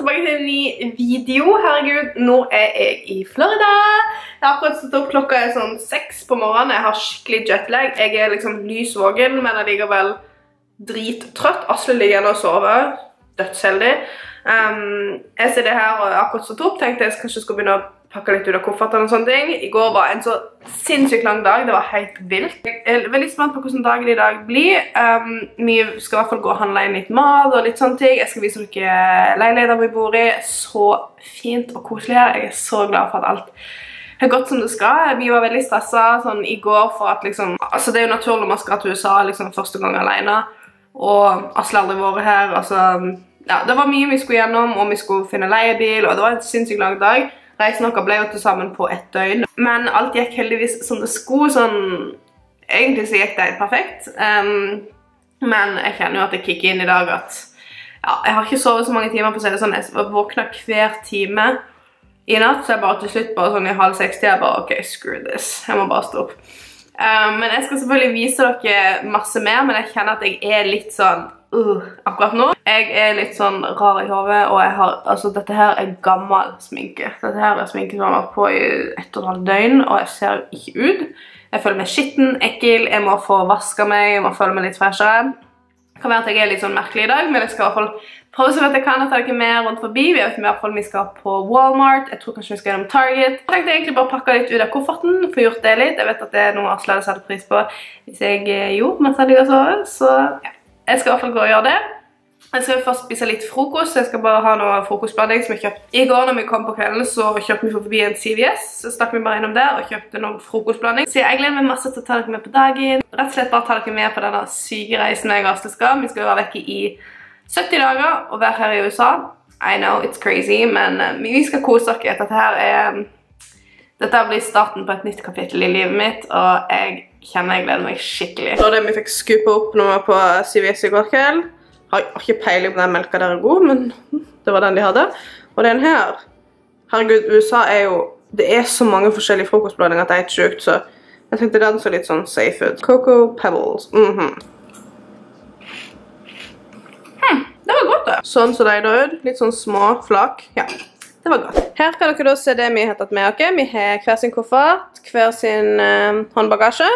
tilbake til en ny video. Herregud, nå er jeg i Florida. Jeg har akkurat stått opp klokka er sånn seks på morgenen. Jeg har skikkelig jetlag. Jeg er liksom lys vågen, men allikevel drittrøtt. Asle ligger igjen og sover. Dødsheldig. Um, jeg sitter her og akkurat stått opp. Tenkte jeg kanskje skulle begynne å pakke litt ut av koffertene og sånne ting. I går var en så sinnssykt lang dag. Det var helt vilt. Jeg er veldig spent på hvordan dagen i dag blir. Um, vi skal i hvert fall gå og handle inn litt mat og litt sånne ting. Jeg skal vise dere leiligheten vi bor i. Så fint og koselig her. Jeg er så glad for at alt har gått som det skal. Vi var veldig stresset sånn i går for at liksom Altså, det er jo naturlig når man skal til USA liksom første gang alene. Og Asle aldri vært her. altså ja, Det var mye vi skulle gjennom, og vi skulle finne leiebil, og det var en sinnssykt lang dag. Reisen vår ble jo til sammen på ett døgn. Men alt gikk heldigvis som det skulle. sånn... Egentlig så gikk det perfekt. Men jeg kjenner jo at jeg kicker inn i dag at ja, jeg har ikke sovet så mange timer på å si det sånn. Jeg våkna hver time i natt, så jeg bare til slutt bare sånn i halv seks jeg bare OK, screw this. Jeg må bare stå opp. Men jeg skal selvfølgelig vise dere masse mer, men jeg kjenner at jeg er litt sånn uh, akkurat nå. Jeg er litt sånn rar i hodet, og jeg har, altså dette her er gammel sminke. Dette her er sminke som har vært på i ett og et halvt døgn, og jeg ser ikke ut. Jeg føler meg skitten, ekkel, jeg må få vaske meg, jeg må føle meg litt freshere. Det kan være at jeg er litt sånn merkelig i dag, men jeg skal i hvert fall prøve så vidt jeg kan å ta dere med rundt forbi. Vi vet i hvert fall vi skal på Walmart, jeg tror kanskje vi skal gjennom Target. Jeg tenkte egentlig bare pakke litt ut av kofferten, få gjort det litt. Jeg vet at det er noe Asle hadde satt pris på hvis jeg eh, gjorde mens jeg ligger og sover, så ja. Jeg skal i hvert fall gå og gjøre det. Jeg skal først spise litt frokost. Jeg skal bare ha noe frokostblanding som jeg kjøpte. I går når vi kom på kvelden, så kjøpte vi forbi en CVS. Så stakk vi bare innom der og kjøpte noe frokostblanding. Så jeg gleder meg masse til å ta dere med på dagen. Rett og slett bare ta dere med på denne syke reisen jeg og Asle skal. Vi skal være vekke i 70 dager og være her i USA. I know, it's crazy, men uh, vi skal kose dere. Dette her er... Dette blir starten på et nytt kapittel i livet mitt, og jeg kjenner jeg gleder meg skikkelig. Det var det vi fikk skupe opp når vi var på CVS i går kveld. Har ikke peiling på den melka der er god, men det var den de hadde. Og den her, herregud, USA er jo, det er så mange forskjellige frokostblandinger at det er helt sjukt, så jeg tenkte den så litt sånn safe ut. Coco Pebbles, mhm. -hmm. hm, det var godt det. Sånn så de da ut, litt sånn små flak, ja. Det var godt. Her kan dere da se det vi har tatt med oss. Vi har hver sin koffert, hver sin eh, håndbagasje.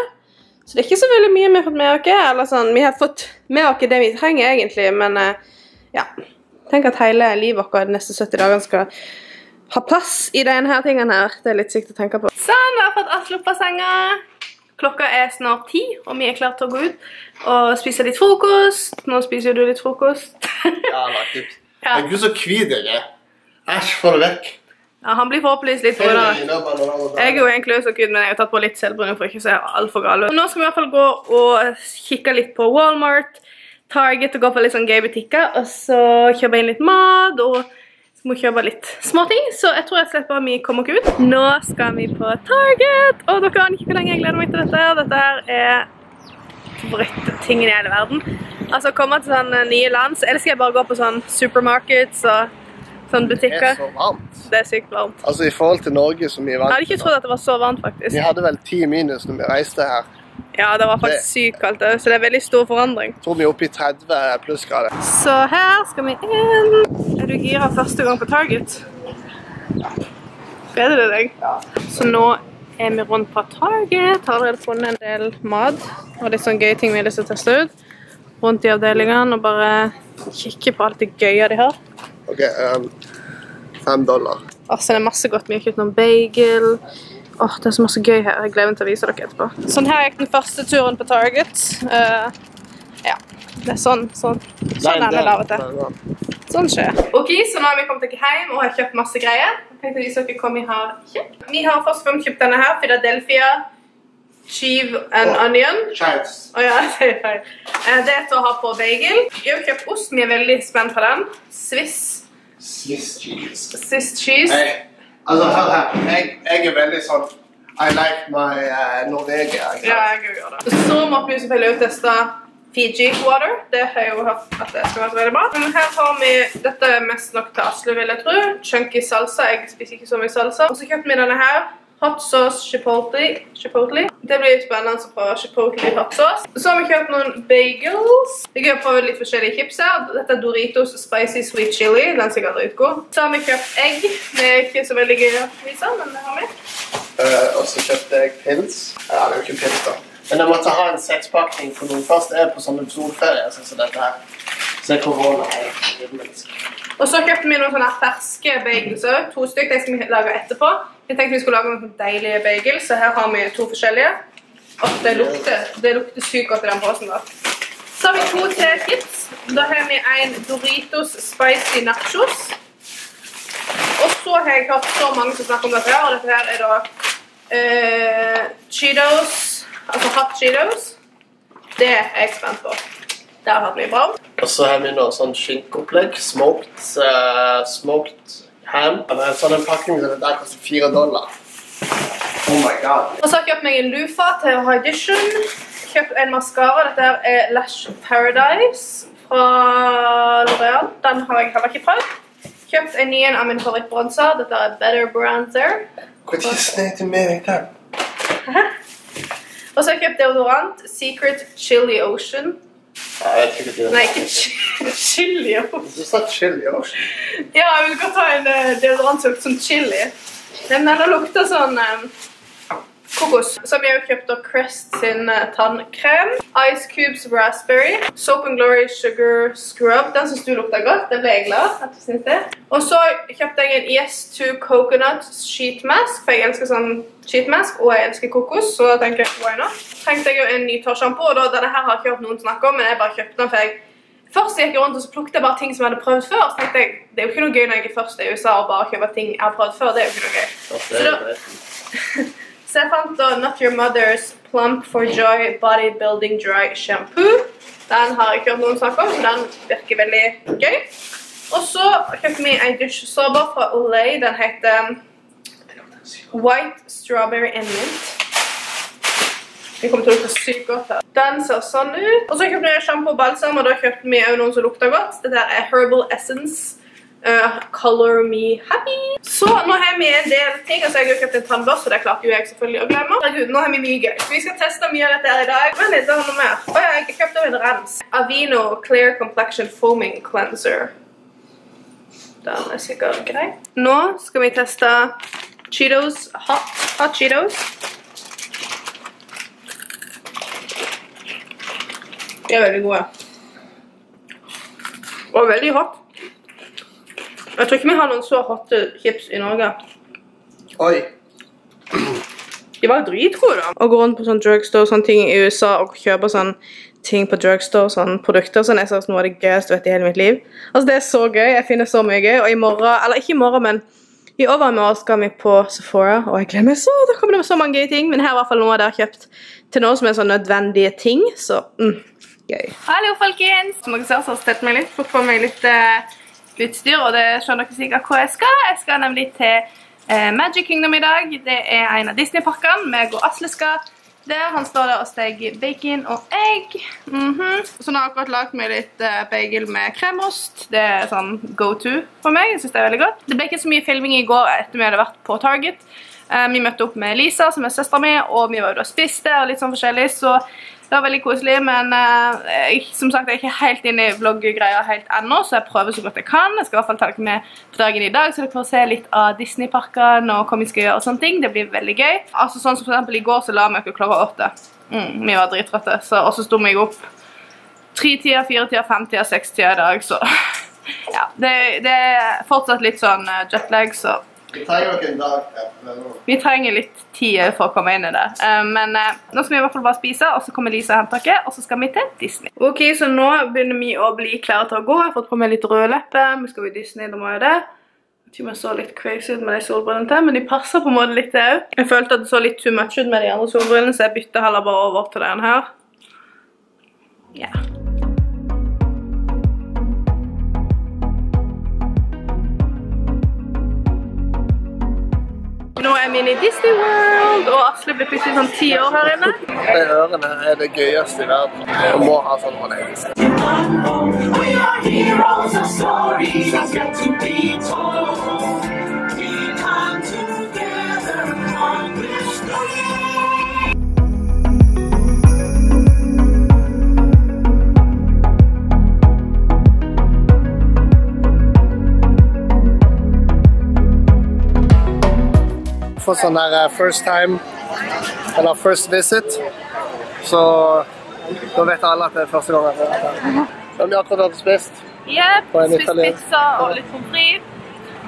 Så det er ikke så veldig mye vi har fått med oss. Eller sånn, vi har fått med oss det vi trenger egentlig, men eh, ja. Tenk at hele livet vårt de neste 70 dagene skal ha plass i denne tingen her. Det er litt sykt å tenke på. Sånn, vi har fått Asle opp av senga. Klokka er snart ti, og vi er klare til å gå ut og spise litt frokost. Nå spiser du litt frokost. ja, det er Ja. Gud, så hvit jeg er. Æsj, få det vekk. Ja, Han blir forhåpentligvis litt brunere. Jeg er jo egentlig så good, men jeg har tatt på litt selvbruning for ikke å se altfor gal ut. Nå skal vi i hvert fall gå og kikke litt på Walmart, Target og gå på litt sånn gøy butikker, og så kjøpe inn litt mat og så må kjøpe litt småting, så jeg tror jeg at vi kommer oss ut. Nå skal vi på Target, og dere aner ikke hvor lenge jeg gleder meg til dette. Dette her er favorittingen i hele verden. Altså, komme til sånne nye land, så elsker jeg bare å gå på sånn supermarkeds og Sånn butikker. Det er så varmt. Det er sykt varmt. Altså I forhold til Norge så mye varmt. Jeg hadde ikke trodd at det var så varmt, faktisk. Vi hadde vel ti minus når vi reiste her. Ja, det var faktisk sykt kaldt, så det er veldig stor forandring. Jeg tror vi er oppe i 30 plussgrader. Så her skal vi inn. Er du gira første gang på Target? Ja. Gleder du deg? Ja. Så nå er vi rundt på Target. Har allerede funnet en del mat og litt sånn gøye ting vi har lyst til å teste ut. Rundt i avdelingene og bare kikke på alt det gøye de har. OK, um, fem dollar. Altså, det er masse godt. Vi har kjøpt noen bagel. Åh, Det er så masse gøy her. Jeg gleder meg til å vise dere etterpå. Sånn her gikk den første turen på Target. Uh, ja, det er sånn. Sånn, sånn er det av og til. Sånn skjer. Ok, så nå har vi kommet hjem og har kjøpt masse greier. Jeg tenkte å vise dere hva vi har kjøpt. Vi har først kjøpt denne her, Philadelphia Cheese and oh, onion. Chives. Oh, ja, det er feil. Eh, det er til å ha på bagel. Vi har kjøpt ost. Vi er veldig spent på den. Swiss. Swiss cheese. Swiss cheese. Hey, altså, hør her. Jeg, jeg, er veldig sånn I like my uh, Norvegia. Ja, jeg gjør det. Så måtte vi selvfølgelig teste Fiji water. Det har jeg jo hørt at det skal være veldig bra. Men her har vi, Dette er mest nok til Asle, vil jeg tro. Chunky salsa. Jeg spiser ikke så mye salsa. Og så kjøpte vi denne her. Hot sauce chipotle. chipotle. Det blir spennende å prøve chipotle hot sauce. Så har vi kjøpt noen bagels. Vi kan prøve litt forskjellige chips her. Dette er Doritos Spicy Sweet Chili. Den ser dritgod. Så har vi kjøpt egg. Det er ikke så veldig gøy å vise, men det har vi. Uh, og så kjøpte jeg pils. Ja, det er jo ikke pils, da. Men jeg måtte ha en sekspakning for noen først er på sånne solferie, sånn som dette her. Så er korona. Og så kjøpte vi noen sånne ferske bagels òg. To stykker. De skal vi lage etterpå. Jeg tenkte vi skulle lage noen deilige bagels, så her har vi to forskjellige. Og det lukter, det lukter sykt godt i den posen. da. Så har vi to tekits. Da har vi en Doritos Spicy Nachos. Og så har jeg hørt så mange som snakker om dette her, og dette her er da eh, Cheetos, altså hot Cheetos. Det er jeg spent på. Det har vært mye bra. Og så har vi noe sånn skinkeopplegg. Smoked, eh, smoked ham. En en pakning som dette der koster fire dollar. Oh my god. Og så har jeg kjøpt meg en lufa til Audition. Kjøpt en maskara. Dette er Lash Paradise fra L'Oreal. Den har jeg heller ikke prøvd. Kjøpt en ny en av min favorittbronser. Dette er Better Bronzer. Når snek du med deg den? Og så har jeg kjøpt deodorant. Secret Chili Ocean. Nei, jeg vet ikke hva det er. Nei, ikke chi- chili også! Du sa chili også. Ja, jeg vil godt ha en eh, deodorant som som chili. Den der lukter sånn eh, kokos. jeg har kjøpt av Crest sin eh, tannkrem. Ice Cubes Raspberry. Soap and Glory Sugar Scrub. Den synes du lukter godt. Det ble jeg glad at du synes det. Og så kjøpte jeg en ES2 Coconut Sheet Mask, for jeg elsker sånn sheet mask, og jeg elsker kokos, så da tenker jeg, why not? Trengte jeg jo en ny tårshampoo, og da, denne her har jeg ikke hørt noen snakke om, men jeg bare kjøpte den, for jeg Først gikk jeg rundt og så plukket jeg bare ting som jeg hadde prøvd før. Så tenkte jeg, Det er jo ikke noe gøy når jeg er først i USA og bare kjøper ting jeg har prøvd før. det er jo ikke noe gøy. Så da-. Så jeg fant da Not Your Mother's Plump for Joy Bodybuilding Dry Shampoo. Den har jeg ikke hørt noen snakke om, så den virker veldig gøy. Og så kjøpte vi en dusjsåpe fra Olay. Den heter White Strawberry and Mint. Den kommer til å lukte sykt godt her. Den ser sånn ut. Og så kjøpte jeg shampoo og balsam, og da kjøpte vi også noen som lukter godt. Dette er Herbal Essence. Uh, color me happy. Så nå har vi en del ting. Altså jeg har kjøpt en tannbørste, det klarte jo jeg selvfølgelig å glemme. Herregud, nå har vi mye gøy. Vi skal teste mye av dette her i dag. Men litt, det har noe mer. Å ja, jeg kjøpte en rens. Avino Clear Complexion Foaming Cleanser. Den er sikkert grei. Nå skal vi teste Cheetos, hot Cheetos. De er veldig gode. Og veldig hot. Jeg tror ikke vi har noen så hotte chips i Norge. Oi. De var dritgode, da. Å gå rundt på sånn drugstore og sånne ting i USA og kjøpe sånn ting på drugstore, sånn produkter, sånn er sånn noe av det gøyeste vet, i hele mitt liv. Altså, det er så gøy. Jeg finner så mye gøy. Og i morgen, eller ikke i morgen, men i overmorgen skal vi på Sephora, og jeg gleder meg så. Da kommer det så mange gøye ting. Men her er i hvert fall noe jeg har kjøpt til nå som er sånn nødvendige ting, så mm, gøy. Hallo, folkens! Som dere ser, så har jeg stelt meg litt, for å få meg litt eh, utstyr, og det skjønner dere sikkert hvor jeg skal. Jeg skal nemlig til eh, Magic Kingdom i dag. Det er en av Disney-parkene. Meg og Asle skal der. Han står der og steker bacon og egg. Mhm. Så nå har jeg akkurat lagt meg litt eh, bagel med kremost. Det er sånn go to for meg. Jeg synes det er veldig godt. Det ble ikke så mye filming i går etter vi hadde vært på Target. Vi møtte opp med Lisa, som er søsteren min, og vi var ute og spiste og litt sånn forskjellig. så det var veldig koselig, men eh, jeg, som sagt, jeg er ikke helt inne i vloggegreia helt ennå, så jeg prøver så godt jeg kan. Jeg skal i hvert fall ta dere med på dagen i dag, så dere får se litt av Disney-parkene og hva vi skal gjøre og sånne ting. Det blir veldig gøy. Altså sånn som for eksempel i går så la vi oss klokka åtte. Mm, vi var drittrøtte, så, også sto vi opp tre-tida, fire-tida, fem-tida, seks-tida i dag, så ja. Det, det er fortsatt litt sånn eh, jetlag, så Vi trenger nok en dag til. vi trenger litt tid for å komme inn i det. Eh, men eh, nå skal vi i hvert fall bare spise, og så kommer Lisa og henter dere, og så skal vi til Disney. Ok, så nå begynner vi å bli klare til å gå. Jeg har fått på meg litt røde lepper. Vi skal i Disney, da må jeg det. Jeg tror jeg så litt crazy ut med de solbrillene til, men de passer på en måte litt òg. Jeg følte at det så litt too much ut med de andre solbrillene, så jeg bytter heller bare over til den her. Ja. Nå er vi inne i Disney World, og Asle blir plutselig sånn ti år her inne. De ørene er det gøyeste i verden. Jeg må ha sånn på deg. På sånn der eh, first time, eller first visit. Så da vet alle at det er første gang her. Men vi har akkurat hatt spist. Yep, Spist pizza og litt pommes frites.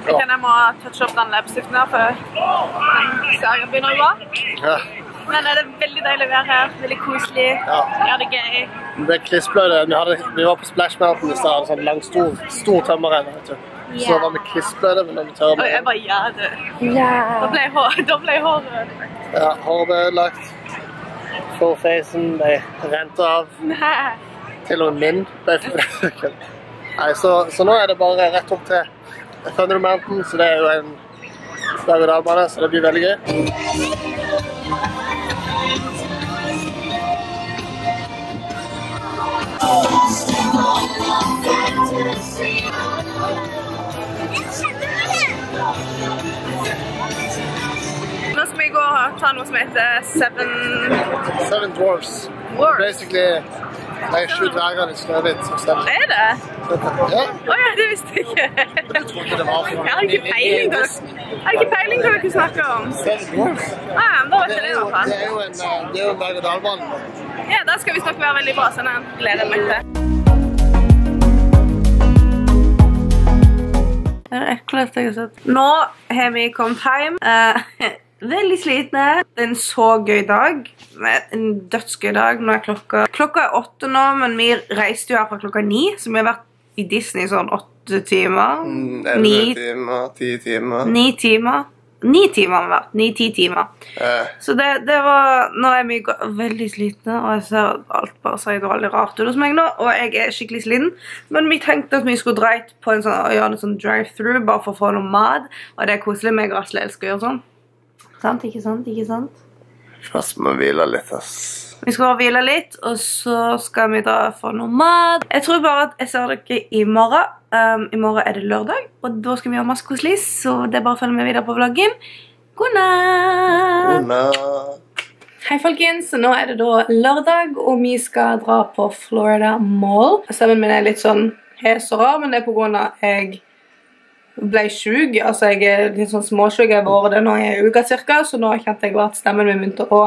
Jeg kjenner jeg må touche opp den leppestiften her, for serien begynner gå. Ja. Men det er veldig deilig å være her. Veldig koselig. Ja. har det gøy. Vi ble klissbløte. Vi, vi var på Splash Mountain i stad, sånn lang, stor, stor tømmerrenn. Du. Så var vi klissbløte, men når vi tørre Og jeg bare, ja, det. Da ble jeg hår- da ble jeg håret. Ja, håret ble ødelagt. Forfacen ble rent av. Nei. Til og med min ble Nei, så, så nå er det bare rett opp til Thunder Mountain, så det er jo en berg-og-dal-bane, så det blir veldig gøy. Nå skal vi gå og ta noe som heter Seven Seven Dwarfs. Dwarfs. Basically, er sju dverger i Snøhvit som stemmer. Er det? Ja, Å ja, det visste jeg ikke. jeg trodde det var for Jeg har ikke peiling på ikke peiling på hva dere snakker om. Seven Dwarfs. Ah, ja, da vet jeg det i hvert fall. det er jo en, eh, det er jo en berg-og-dal-bane. Ja, da skal visstnok være veldig bra, så den gleder jeg meg til. Det er det ekleste jeg har sett. Nå har vi kommet hjem. Eh, veldig slitne. Det er en så gøy dag. En dødsgøy dag. Nå er klokka Klokka er åtte nå, men vi reiste jo her fra klokka ni, så vi har vært i Disney sånn åtte timer. Ni, timer, ti timer. ni timer. Ni timer vært. Ni-ti timer. Eh, Så det, det var Nå er vi veldig slitne, og jeg ser at alt bare ser veldig rart ut hos meg nå. Og jeg er skikkelig sliten. Men vi tenkte at vi skulle dra på en sånn, gjøre en sånn drive-through bare for å få noe mat. Og det er koselig. meg og Asle elsker å gjøre sånn. Sant, ikke sant? Ikke sant? Først må vi hvile litt, ass. Vi skal bare hvile litt, og så skal vi dra for noe mat. Jeg tror bare at jeg ser dere i morgen. Um, I morgen er det lørdag, og da skal vi gjøre masse koselig. Så det er bare å følge med videre på vloggen. God natt! Natt. Hei, folkens. Nå er det da lørdag, og vi skal dra på Florida Mall. Stemmen min er litt sånn hes og rar, men det er på grunn av jeg ble syk. Altså, jeg er litt sånn småsyk. Jeg har vært det nå i en uke cirka, så nå kjente jeg bare at stemmen min begynte å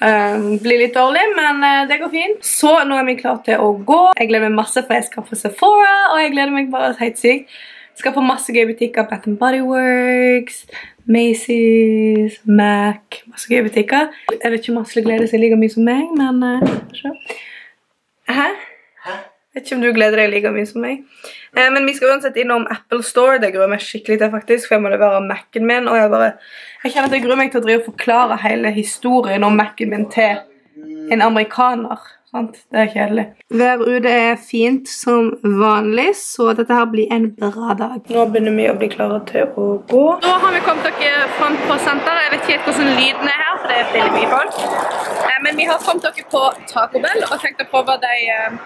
eh, bli litt dårlig, men uh, det går fint. Så nå er vi klare til å gå. Jeg gleder meg masse, for jeg skal på Sephora, og jeg gleder meg bare helt sykt. Skal på masse gøye butikker. Bath Body Works, Macy's, Mac. Masse gøye butikker. Jeg vet ikke om Asle gleder seg like mye som meg, men uh, Hæ? Hæ? Vet ikke om du gleder deg like mye som meg. Eh, men vi skal uansett innom Apple Store. Det gruer meg skikkelig til, faktisk. For jeg må levere Mac-en min. Og jeg bare Jeg kjenner at jeg gruer meg til å drive og forklare hele historien om Mac-en min til en amerikaner. Sant? Det er kjedelig. Vær ute er fint som vanlig, så dette her blir en bra dag. Nå begynner vi å bli klare til å gå. Nå har vi kommet dere fram på senteret. Jeg vet ikke helt hvordan lyden er her, for det er veldig mye folk. Eh, Men vi har kommet dere på Taco Bell og tenkt å prøve de eh,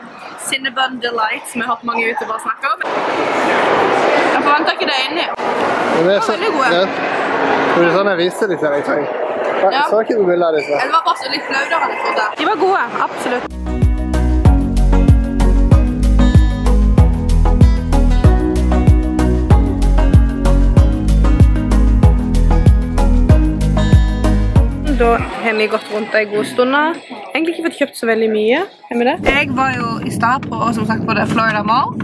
Cinnabon Delight som jeg har hørt mange youtubere snakke om. Jeg forventer ikke det inni. De det er veldig gode. Ja. Det er sånn jeg til deg, jeg. Jeg Ja. så ikke noe bilde av disse. Det var bare så litt blaudere enn jeg trodde. De var gode, absolutt. Da har vi gått rundt en god stund. Egentlig ikke fått kjøpt så veldig mye. Jeg var jo i stad på, som sagt, på det Florida Mall.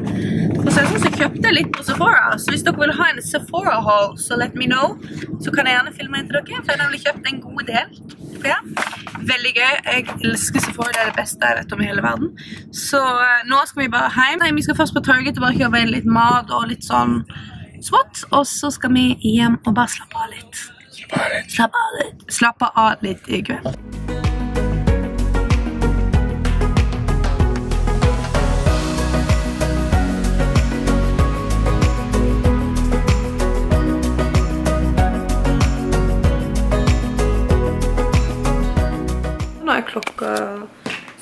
Og så, jeg kjøpte litt på Sephora. Så hvis dere vil ha en Sephora haul, så let me know. Så kan jeg gjerne filme en til dere. For jeg har nemlig kjøpt en god del. Veldig gøy. Jeg elsker Sephora. Det er det beste jeg vet om i hele verden. Så eh, nå skal vi bare hjem. Nei, vi skal først på Target og bare kjøpe inn litt mat og litt sånn smått. Og så skal vi hjem og bare slappe av litt. Slappe av litt. Slapp av litt i kveld. Nå er klokka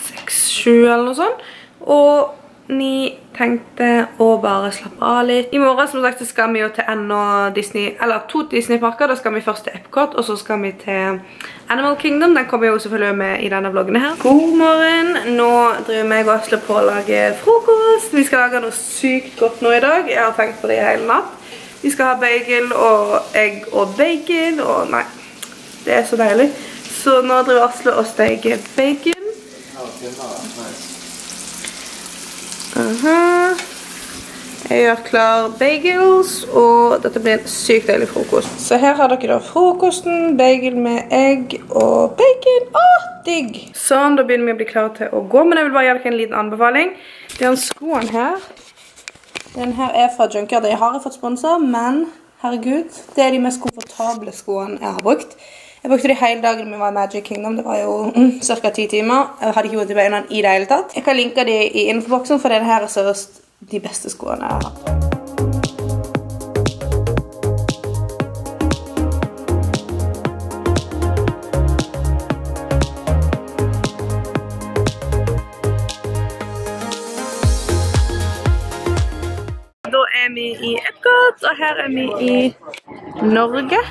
seks-sju eller noe sånt. Og vi tenkte å bare slappe av litt. I morgen som sagt, skal vi jo til enda Disney, eller to Disney-parker. Da skal vi først til Epcot, og så skal vi til Animal Kingdom. Den kommer jo selvfølgelig med i denne vloggen her. God morgen! Nå driver meg og Asle på å lage frokost. Vi skal lage noe sykt godt nå i dag. Jeg har tenkt på det hele natt. Vi skal ha bagel og egg og bacon og Nei, det er så deilig. Så nå driver Asle og steker bacon. Aha. Jeg gjør klar bagels, og dette blir en sykt deilig frokost. Så her har dere da frokosten, bagel med egg og bacon. Åh, digg! Sånn, da begynner vi å bli klare til å gå, men jeg vil bare gjøre dere en liten anbefaling. Er skoen her. Den her er fra Junker. Jeg har fått sponset, men herregud, det er de mest komfortable skoene jeg har brukt. Jeg brukte de hele dagen vi var i Magic Kingdom. Det var jo mm, ca. ti timer. Jeg hadde ikke vondt i beina i det hele tatt. Jeg kan linke de i infoboksen, for det her er seriøst de beste skoene jeg har hatt. Da er vi i Epcot, og her er vi i Norge.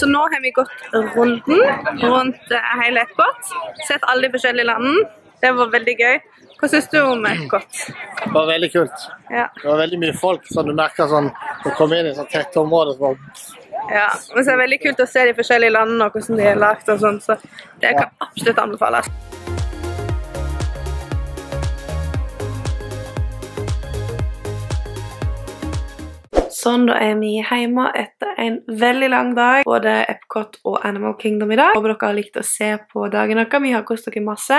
Så nå har vi gått runden rundt eh, hele Epcot. Sett alle de forskjellige landene. Det var veldig gøy. Hva syns du om Epcot? Det var veldig kult. Ja. Det var veldig mye folk, så du merker sånn Å komme inn i sånn tette områder så ja. Men så er det veldig kult å se de forskjellige landene og hvordan de er lagt og sånn, så det kan absolutt anbefales. Sånn, da er vi hjemme etter en veldig lang dag. Både Epcot og Animal Kingdom i dag. Håper dere har likt å se på dagen deres. Vi har kost dere masse.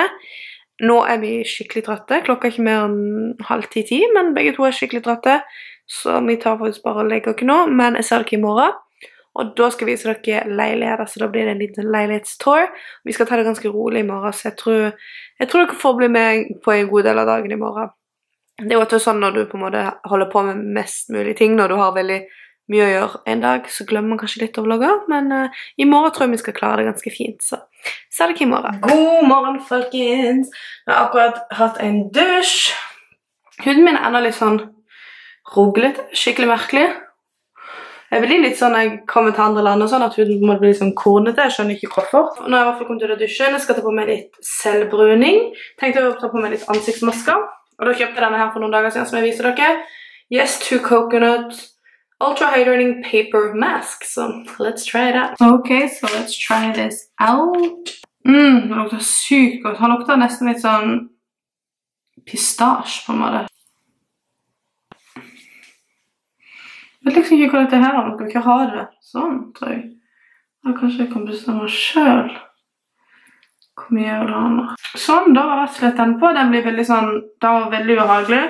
Nå er vi skikkelig trøtte. Klokka er ikke mer enn halv ti-ti, men begge to er skikkelig trøtte. Så vi tar faktisk bare og legger oss nå. Men jeg ser dere i morgen. Og da skal vi vise dere leiligheter, så da blir det en liten leilighetstour. Vi skal ta det ganske rolig i morgen, så jeg tror, jeg tror dere får bli med på en god del av dagen i morgen. Det er jo sånn når du på en måte holder på med mest mulig ting, når du har veldig mye å gjøre en dag, så glemmer man kanskje litt å vlogge, men uh, i morgen tror jeg vi skal klare det ganske fint, så ser dere i morgen. God morgen, folkens! Jeg har akkurat hatt en dusj. Huden min er enda litt sånn ruglete, skikkelig merkelig. Jeg blir litt sånn når jeg kommer til andre land og sånn, at huden må bli sånn kornete. Jeg skjønner ikke hvorfor. Nå har jeg i hvert fall kommet ut av dusjen. Jeg skal ta på meg litt selvbruning. Tenkte å ta på meg litt ansiktsmasker. Og da kjøpte jeg denne her for noen dager siden, som jeg viser dere. Yes to Coconut Ultra Hydrating Paper Mask. So let's try it out. Ok, so let's try this out. Mm, det lukter sykt godt. Han lukter nesten litt sånn pistasje, på en måte. Jeg vet liksom ikke hva dette her er. Man kan ikke ha det sånn, tror jeg. Da kanskje jeg kan bestemme sjøl hvor mye er nå. Sånn, da var rett og slett den på. Den blir veldig sånn, den var veldig ubehagelig.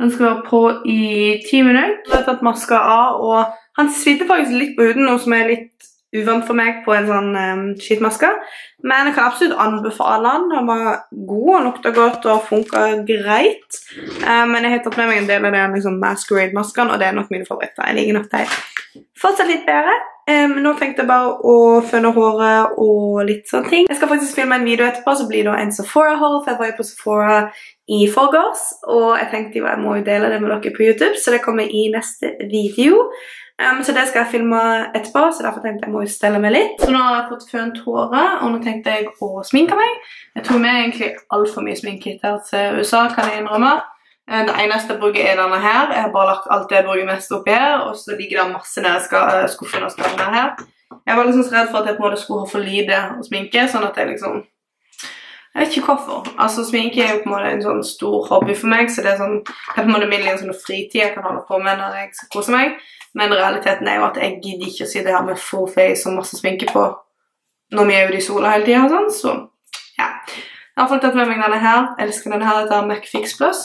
Den skal være på i ti minutter. Jeg har tatt maska av, og han sviter faktisk litt på huden, noe som er litt uvant for meg på en sånn um, skittmaske. Men jeg kan absolutt anbefale den. Den var god, han lukta godt og funka greit. Eh, men jeg har tatt med meg en del av den liksom, masquerade-maskene, og det er nok mine favoritter. Jeg liker nok dem fortsatt litt bedre. Um, nå tenkte jeg bare å føne håret og litt sånne ting. Jeg skal faktisk filme en video etterpå, så blir det en Sephora-haul. For jeg var jo på Sephora i forgårs, og jeg tenkte jo jeg må jo dele det med dere på YouTube, så det kommer i neste video. Um, så det skal jeg filme etterpå, så derfor tenkte jeg må jo stelle meg litt. Så nå har jeg fått fønt håret, og nå tenkte jeg å sminke meg. Jeg tok med egentlig altfor mye sminke her til USA, kan jeg innrømme. Eh, Det eneste jeg bruker er denne her. Jeg har bare lagt alt det jeg bruker mest oppi her, og så ligger det masse nede i eh, skuffen og skallene her. Jeg var liksom så redd for at jeg på en måte skulle ha for lite å sminke, sånn at jeg liksom Jeg vet ikke hvorfor. Altså, Sminke er jo på en måte en sånn stor hobby for meg, så det er sånn, det er på en måte min sånn fritid jeg kan holde på med når jeg skal kose meg. Men realiteten er jo at jeg gidder ikke å sitte her med full face og masse sminke på når vi er ute i sola hele tida. Sånn, så ja. Jeg har fått tatt med meg denne her. Jeg elsker denne her. Dette er MacFix Plus.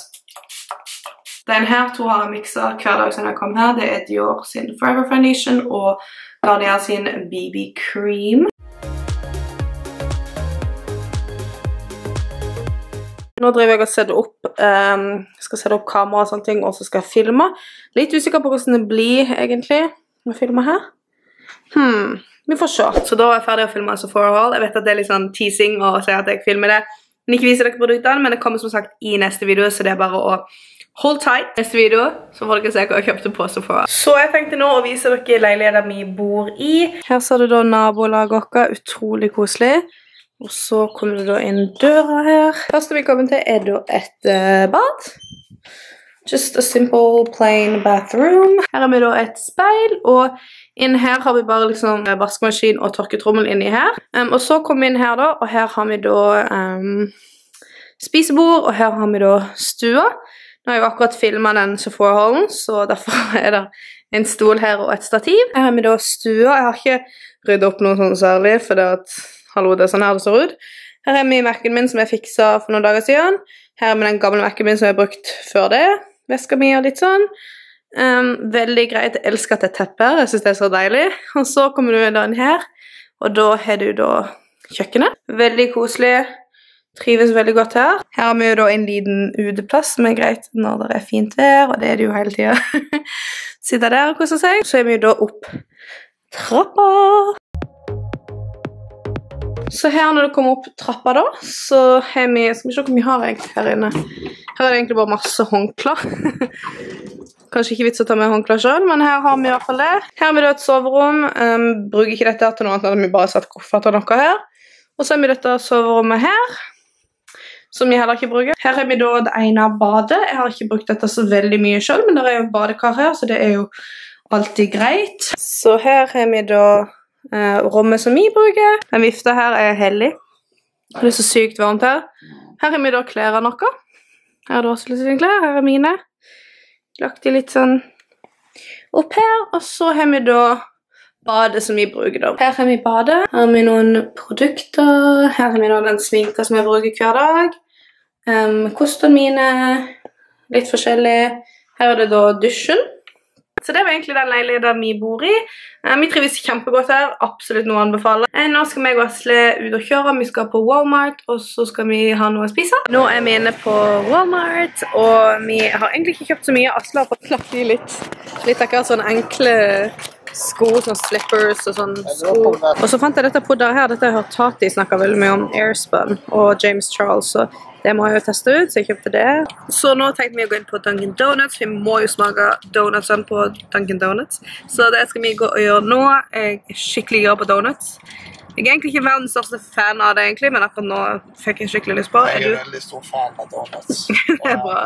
Den her to har jeg miksa hver dag siden jeg kom her. Det er Dior sin Forever Foundation og Garnier sin BB Cream. Nå driver jeg og setter opp um, skal sette opp kamera og sånne ting, og så skal jeg filme. Litt usikker på hvordan det blir, egentlig, å filme her. Hmm, vi får se. Så da er jeg ferdig å filme Sephora Hall. Jeg vet at det er litt sånn teasing å si at jeg filmer det, men ikke viser dere produktene, men det kommer som sagt i neste video, så det er bare å hold tight neste video, så får dere se hva jeg kjøpte på sofaen. Så jeg tenkte nå å vise dere leiligheten vi bor i. Her ser du da nabolaget vårt, utrolig koselig. Og så kommer du da inn døra her. Første vi kommer til er da et eh, bad. Just a simple, plain bathroom. Her har vi da et speil, og inn her har vi bare liksom eh, vaskemaskin og tørketrommel inni her. Og så kommer vi inn her da, og her har vi da spisebord, og her har vi da stua. Nå har jeg akkurat filmet den sofahallen, så derfor er det en stol her og et stativ. Her har vi da stua. Jeg har ikke ryddet opp noe sånn særlig, for det at, hallo, det er sånn her det ser ut. Her er vi Mac-en min som jeg fiksa for noen dager siden. Her er vi den gamle Mac-en min som jeg har brukt før det veska mi og litt sånn. Um, veldig greit. Jeg elsker at det er tepper. Jeg syns det er så deilig. Og så kommer du inn her, og da har du da kjøkkenet. Veldig koselig. Trives veldig godt her. Her har vi jo da en liten uteplass som er greit når det er fint vær, og det er det jo hele tida. Sitte der og kose seg. Så er vi jo da opp trappa. Så her når du kommer opp trappa, da, så har vi Skal vi se hvor mye har jeg her inne. Her er det egentlig bare masse håndklær. Kanskje ikke vits å ta med håndklær sjøl, men her har vi i hvert fall det. Her har vi da et soverom. Um, bruker ikke dette til noe annet enn at vi bare satt kofferter og noe her. Og så har vi dette soverommet her, som jeg heller ikke bruker. Her er vi da det ene badet. Jeg har ikke brukt dette så veldig mye sjøl, men det er jo badekar her, så det er jo alltid greit. Så her har vi da eh, rommet som vi bruker. Den vifta her er hellig. Det er så sykt varmt her. Her har vi da klærne noe. Her er det litt sine klær. Her er mine. Lagt de litt sånn opp her. Og så har vi da badet som vi bruker. da. Her har vi badet. Her har vi noen produkter. Her har vi da den sminka som jeg bruker hver dag. Um, Kostene mine. Litt forskjellig. Her er det da dusjen. Så det var egentlig den leiligheten vi bor i. Eh, vi trives kjempegodt her. Absolutt noe å anbefale. Eh, nå skal vi og Asle ut og kjøre. Vi skal på Walmart, og så skal vi ha noe å spise. Nå er vi inne på Walmart, og vi har egentlig ikke kjøpt så mye. Asle har fått lagt i litt, litt akkurat sånne enkle sko, sånn slippers og sånn sko. Og så fant jeg dette pudderet her. Dette har Tati snakket veldig mye om. Airspun og James Charles. Så det må jeg jo teste ut, så jeg kjøpte det. Så nå tenkte vi å gå inn på Dunkin Donuts. Vi må jo smake donutsene på Dunkin Donuts. Så det skal vi gå og gjøre nå. Jeg er skikkelig glad på donuts. Jeg er egentlig ikke verdens største fan av det, egentlig, men akkurat nå fikk jeg skikkelig lyst på. Er Jeg er du? veldig stor fan av donuts. Det er bra.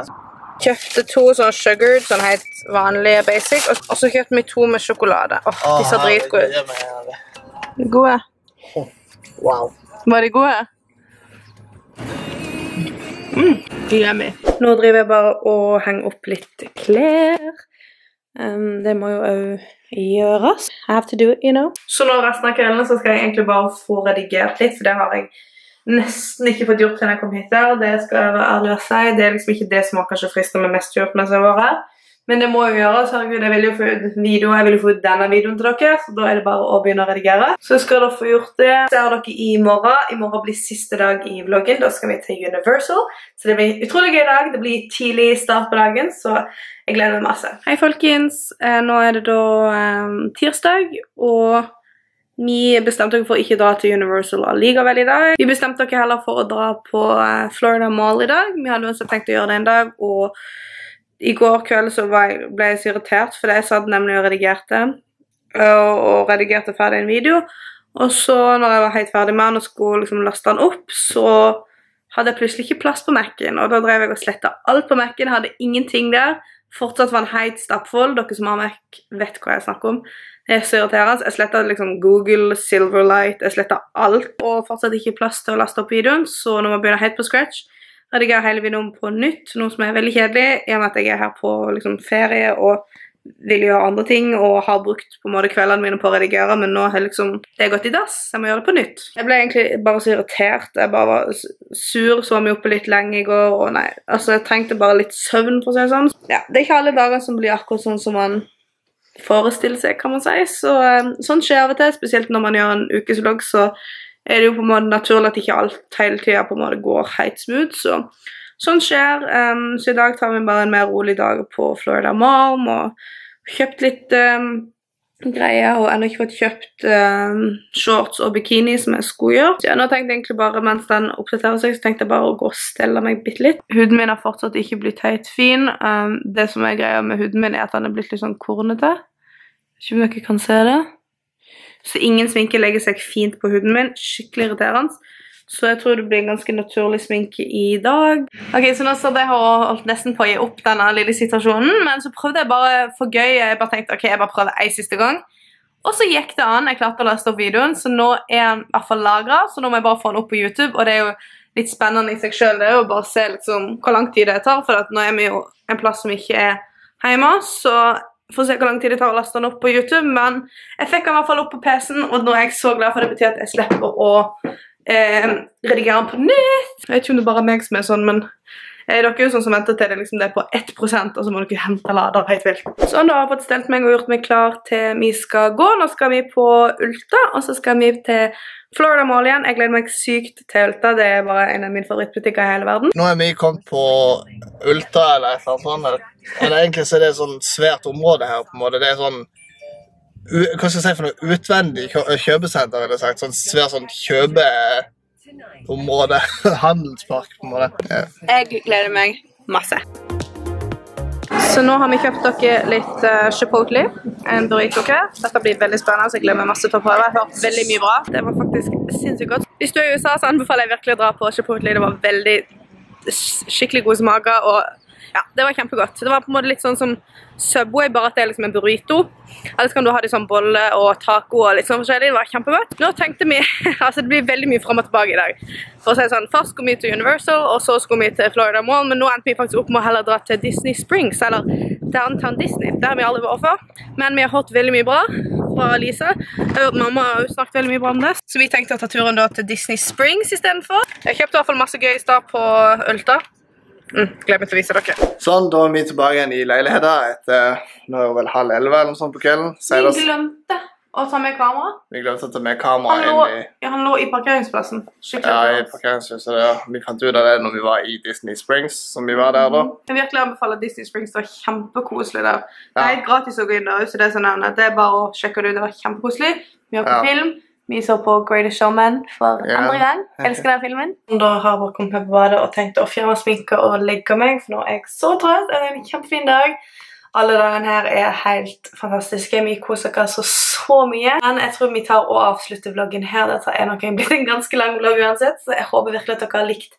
Kjøpte to sånne sugared, sånn helt vanlige basic, og, så kjøpte vi to med sjokolade. Åh, de ser dritgode ut. ut. Gode. Wow. Var de gode? Mm. Nå driver jeg bare og henger opp litt klær. Um, det må jo òg gjøres. I have to do it, you know. Så nå resten av kvelden så skal jeg egentlig bare få redigert litt, for det har jeg nesten ikke fått gjort siden jeg kom hit der. Det skal jeg være ærlig å si. Det er liksom ikke det som har kanskje fristet meg mest gjort mens jeg var her. Men det må jo gjøres. herregud, Jeg vil jo få ut video, jeg vil jo få ut denne videoen til dere, så da er det bare å begynne å redigere. Så skal dere få gjort det. Ser dere i morgen. I morgen blir siste dag i vloggen. Da skal vi til Universal. Så det blir utrolig gøy dag. Det blir tidlig start på dagen, så jeg gleder meg masse. Hei, folkens. Eh, Nå er det da eh, tirsdag, og vi bestemte oss for å ikke dra til Universal allikevel i dag. Vi bestemte oss heller for å dra på eh, Florida Mall i dag. Vi hadde også tenkt å gjøre det en dag, og i går kveld så jeg, ble jeg så irritert, for jeg satt nemlig og redigerte, og, og redigerte ferdig en video. Og så, når jeg var helt ferdig med den og skulle liksom laste den opp, så hadde jeg plutselig ikke plass på Mac-en, og da drev jeg og sletta alt på Mac-en, hadde ingenting der. Fortsatt var den helt stappfull. Dere som har Mac, vet hva jeg snakker om. Det er så irriterende. Jeg sletta liksom Google, Silverlight, jeg sletta alt. Og fortsatt ikke plass til å laste opp videoen, så nå må jeg begynne helt på scratch. Redigerer hele videoen på nytt, noe som er veldig kjedelig, i og med at jeg er her på liksom, ferie og vil gjøre andre ting og har brukt på en måte kveldene mine på å redigere, men nå har liksom det gått i dass. Jeg må gjøre det på nytt. Jeg ble egentlig bare så irritert. Jeg bare var sur, så var vi oppe litt lenge i går, og nei, altså jeg trengte bare litt søvn, for å si sånn. Ja, det er ikke alle dager som blir akkurat sånn som man forestiller seg, kan man si. Så eh, sånn skjer av og til, spesielt når man gjør en ukesvlogg, så er det jo på en måte naturlig at ikke alt hele tida på en måte går helt smooth. Så sånn skjer. Um, så i dag tar vi bare en mer rolig dag på Florida Marm og kjøpt litt um, greier og ennå ikke fått kjøpt um, shorts og bikini som jeg skulle gjøre. Så ja, nå tenkte jeg egentlig bare, mens den oppdaterer seg, så tenkte jeg bare å gå og stelle meg bitte litt. Huden min har fortsatt ikke blitt helt fin. Det som er greia med huden min, er at den er blitt litt sånn kornete. Ikke om dere kan se det. Så ingen sminke legger seg fint på huden min. Skikkelig irriterende. Så jeg tror det blir en ganske naturlig sminke i dag. Ok, Så nå satt jeg og holdt nesten på å gi opp denne lille situasjonen, men så prøvde jeg bare for gøy. Jeg bare tenkte, ok, jeg bare prøver en siste gang. Og så gikk det an. Jeg klarte å laste opp videoen, så nå er den i hvert fall lagra. Så nå må jeg bare få den opp på YouTube, og det er jo litt spennende i seg sjøl å bare se liksom hvor lang tid det tar. For nå er vi jo en plass som ikke er hjemme, så får se hvor lang tid det tar å laste den opp på YouTube. Men jeg fikk den i hvert fall opp på PC-en, og nå er jeg så glad for det betyr at jeg slipper å eh, redigere den på nytt. Jeg vet ikke om det bare er meg som er sånn, men dere er jo sånn som venter til det, liksom, det er på 1% og så må dere hente lader helt vilt. Så nå har jeg fått stelt meg og gjort meg klar til vi skal gå. Nå skal vi på Ulta, og så skal vi til Florida Mall igjen. Jeg gleder meg sykt til Ulta. Det er bare en av mine favorittbutikker i hele verden. Nå er vi kommet på Ulta eller et eller annet sånt. Egentlig så er det et sånn svært område her. på en måte. Det er sånn Hva skal jeg si for noe? Utvendig kjø- kjøpesenter, ville jeg sagt. Sånn svært sånn kjøpeområde. Handelspark, på en måte. Jeg gleder meg masse. Så nå har vi kjøpt dere litt uh, chipotle, en burrito hver. Dette blir veldig spennende, så jeg gleder meg masse til å prøve. Jeg har hørt veldig mye bra. Det var faktisk sinnssykt godt. Hvis du er i USA, så anbefaler jeg virkelig å dra på chipotle. Det var veldig skikkelig gode smaker, og ja, det var kjempegodt. Det var på en måte litt sånn som Subway, bare at det er liksom en burrito. Ellers kan du ha det sånn bolle og taco og litt sånn forskjellig. Det var kjempegodt. Nå tenkte vi, altså det blir veldig mye frem og tilbake i dag. For å si sånn, Først skulle vi til Universal, og så skulle vi til Florida Mall, men nå endte vi faktisk opp med å heller dra til Disney Springs, eller Downtown Disney. Det har vi aldri vært før. Men vi har hørt veldig mye bra fra Lise. Mamma har jo snakket veldig mye bra om det. Så vi tenkte å ta turen da til Disney Springs istedenfor. Jeg kjøpte i hvert fall masse gøy i stad på Ulta. Mm, til å vise dere. Sånn, da er vi tilbake igjen i leiligheten etter nå er det vel halv elleve eller noe sånt på kvelden. Vi glemte å ta med kamera. Vi glemte å ta med Han kamera lå, inn i ja, han lå i parkeringsplassen. Skikkelig ja, i parkeringshuset. Ja. Vi fant ut av det når vi var i Disney Springs, som vi var der da. Jeg virkelig anbefaler Disney Springs. Det var kjempekoselig der. Det er helt gratis å gå inn der, så det er, sånn at det er bare å sjekke det ut. Det var kjempekoselig. Vi har på Ja. film. Vi så på Greatest Showman for Ja. andre gang. Elsker den filmen. Da har jeg bare kommet meg på badet og tenkt å fjerne sminke og legge meg, for nå er jeg så trøtt. Det er en kjempefin dag. Alle dagene her er helt fantastiske. Vi koser oss så, så mye. Men jeg tror vi tar og avslutter vloggen her. Dette er nok blitt en ganske lang vlogg uansett, så jeg håper virkelig at dere har likt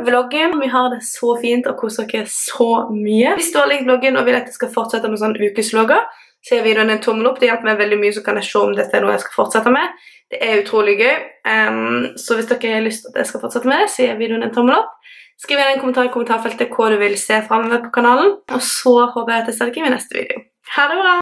vloggen. Vi har det så fint og koser oss så mye. Hvis du har likt vloggen og vil at jeg skal fortsette med sånn ukesvlogger, så er videoen en tommel opp. Det hjelper meg veldig mye, så kan jeg se om dette er noe jeg skal fortsette med. Det er utrolig gøy. Um, så hvis dere har lyst til at jeg skal fortsette med det, så gir videoen en tommel opp. Skriv igjen en kommentar i kommentarfeltet hva du vil se framover på kanalen. Og så håper jeg at jeg ser dere i neste video. Ha det bra!